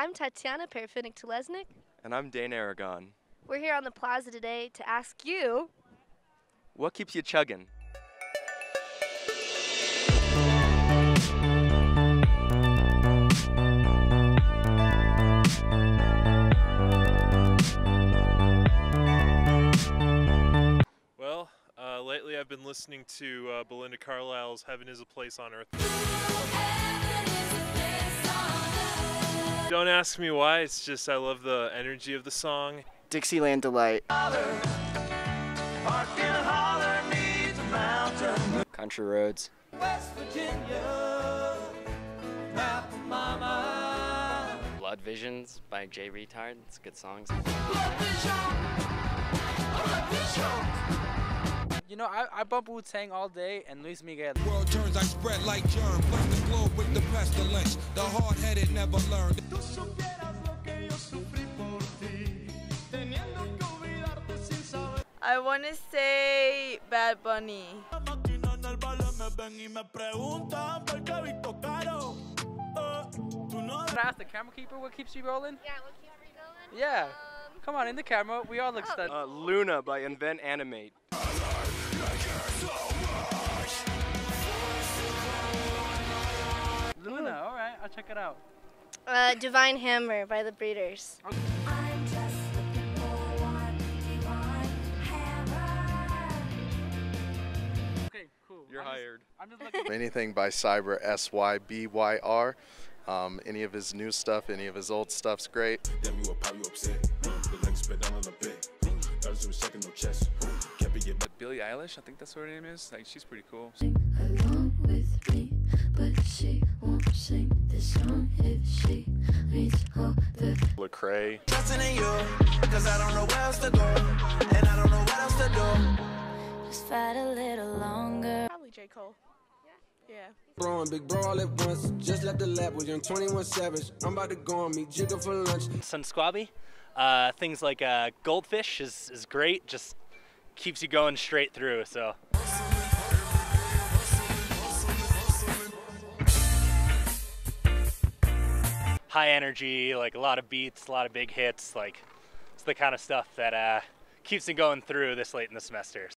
I'm Tatiana Parafinik Telesnik. And I'm Dane Aragon. We're here on the plaza today to ask you What keeps you chugging? Well, uh, lately I've been listening to uh, Belinda Carlisle's Heaven is a Place on Earth. Don't ask me why, it's just I love the energy of the song. Dixieland Delight. Country Roads. Blood Visions by Jay Reatard. It's good songs. You know, I, I bump Wu Tang all day and Luis Miguel. World turns, I spread like germ. Bless the globe with the pestilence. The hard-headed never learn. I want to say Bad Bunny. Can I ask the camera keeper what keeps you rolling? Yeah, what keeps me going? Yeah. Come on, in the camera. We all look Oh. stunned. Uh, Luna by Invent Animate. Luna, all right, I'll check it out. Uh, Divine Hammer by the Breeders. Okay, cool. You're hired. I'm just looking. Anything by Sybyr, S Y B Y R. Um, any of his new stuff, any of his old stuff's great. Billie Eilish, I think that's what her name is. Like she's pretty cool. along with me, but she won't sing this song if she reads all the Lecrae. just fight a little longer. Probably J. Cole. Yeah. Throwing big bro all at once. Just left the lab with young 21 Savage. I'm about to go on me jigger for lunch. Sun Squabbi. Uh, things like uh, Goldfish is, is great, just keeps you going straight through. So high energy, like a lot of beats, a lot of big hits. Like it's the kind of stuff that uh, keeps me going through this late in the semester.